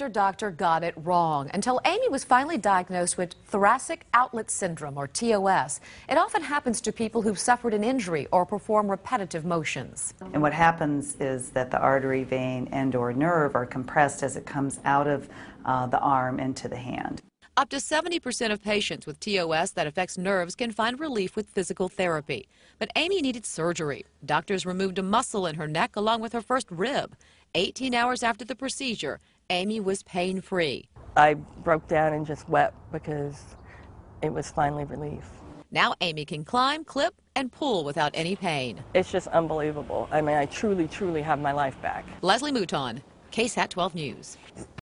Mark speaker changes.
Speaker 1: after doctor got it wrong until Amy was finally diagnosed with thoracic outlet syndrome, or TOS. It often happens to people who've suffered an injury or perform repetitive motions.
Speaker 2: And what happens is that the artery, vein, and or nerve are compressed as it comes out of uh, the arm into the hand.
Speaker 1: Up to 70% of patients with TOS that affects nerves can find relief with physical therapy. But Amy needed surgery. Doctors removed a muscle in her neck along with her first rib. 18 hours after the procedure, Amy was pain free.
Speaker 3: I broke down and just wept because it was finally relief.
Speaker 1: Now Amy can climb, clip, and pull without any pain.
Speaker 3: It's just unbelievable. I mean, I truly, truly have my life back.
Speaker 1: Leslie Mouton, KSAT 12 News.